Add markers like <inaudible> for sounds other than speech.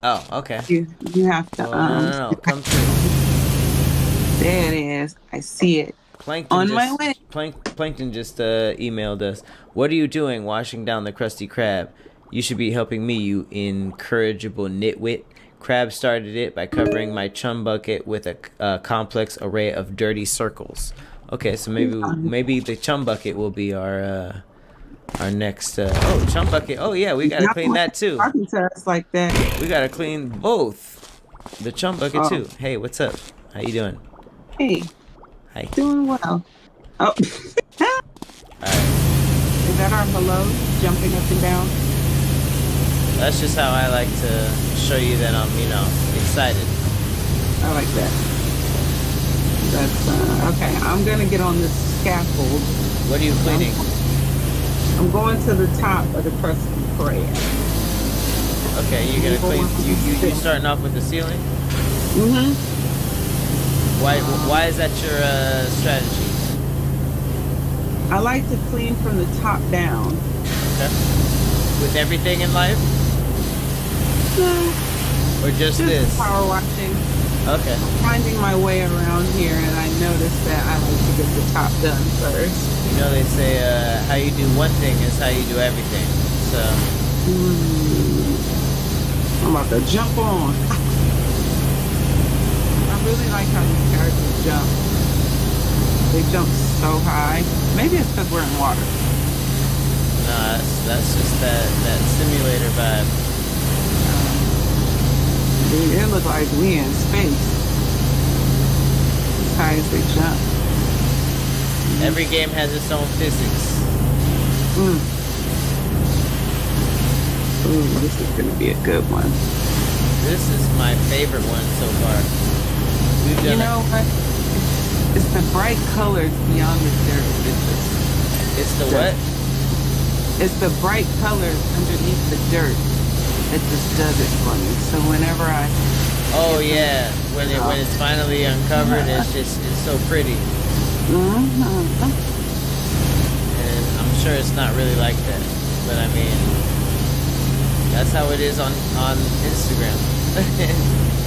Oh, okay. You you have to Well, um. no, no, no. <laughs> Come through. There it is. I see it. Plankton On just, my way. Plank, Plankton just uh, emailed us. What are you doing washing down the Krusty Krab? You should be helping me, you incorrigible nitwit. Crab started it by covering my chum bucket with a uh, complex array of dirty circles. Okay, so maybe maybe the chum bucket will be our uh, our next. Uh, oh, chum bucket. Oh yeah, we gotta Not clean that too. Talking to us like that. We gotta clean both. The chum bucket Oh. too. Hey, what's up? How you doing? Hey, Hi. doing well. Oh, <laughs> All right. is that our hello jumping up and down? That's just how I like to show you that I'm, you know, excited. I like that. That's uh, okay. I'm gonna get on this scaffold. What are you cleaning? I'm going to the top of the Krusty Krab. Okay, you're gonna clean. You you you starting off with the ceiling? Mm-hmm. Why why is that your uh, strategy? I like to clean from the top down. Okay. With everything in life, No, or just just this? power washing. Okay. Finding my way around here, and I noticed that I like to get the top done first. You know they say uh, how you do one thing is how you do everything. So Mm. I'm about to jump on. <laughs> I really like how these characters jump. They jump so high. Maybe it's because we're in water. nah, that's, that's just that that simulator vibe. Dude, it looks like we in space. As high as they jump. Every game has its own physics. Mm. Ooh, this is gonna be a good one. This is my favorite one so far. We've You know what? It's the bright colors beyond the dirt. It's it's the what? It's the bright colors underneath the dirt that just does it for me. So whenever I, Oh yeah, when it when it's finally uncovered, it's just it's so pretty, Mhm. and I'm sure it's not really like that, but I mean, that's how it is on on Instagram. <laughs>